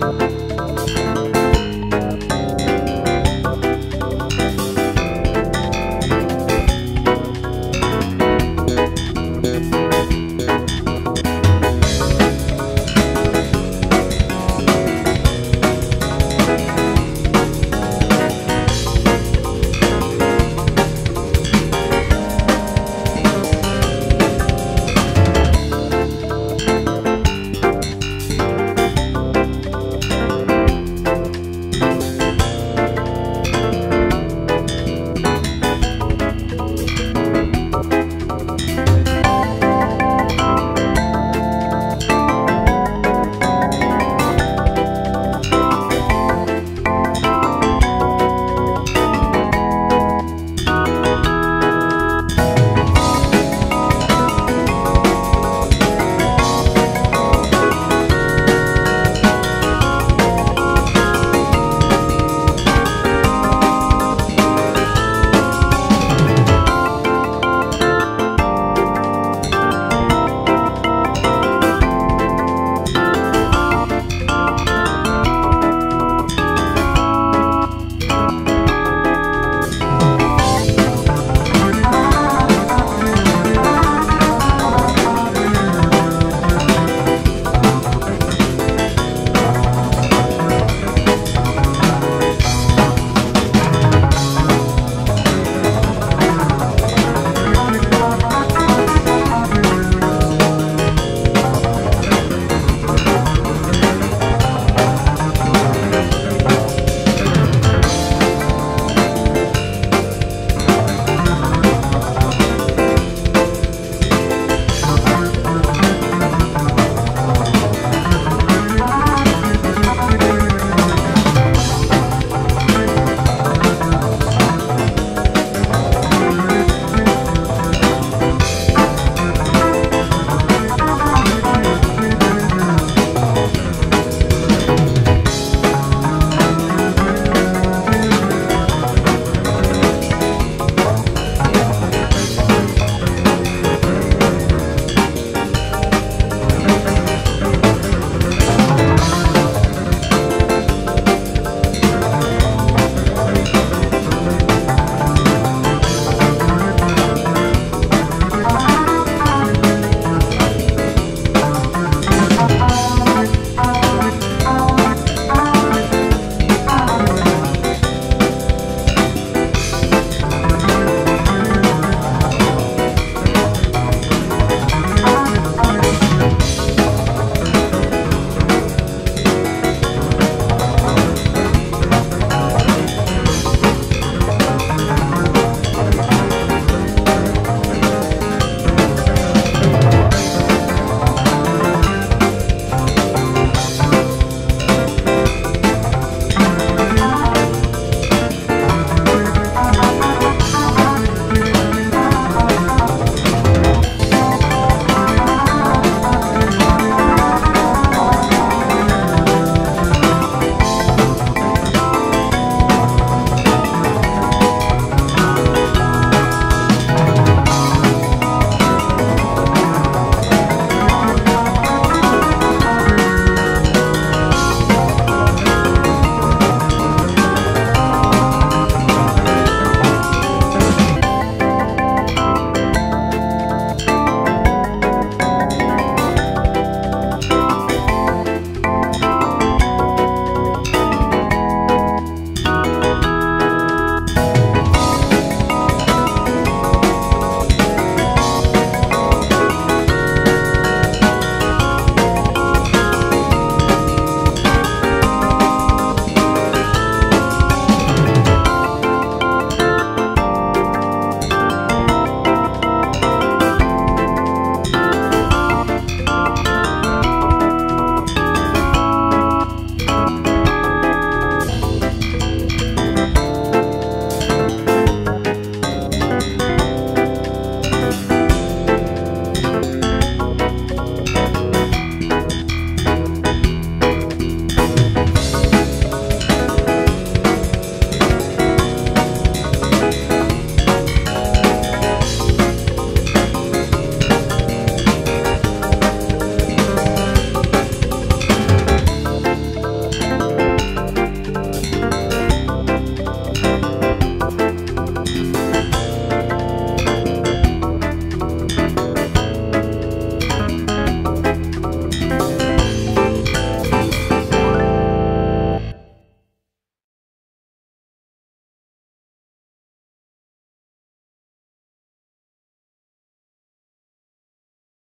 Bye.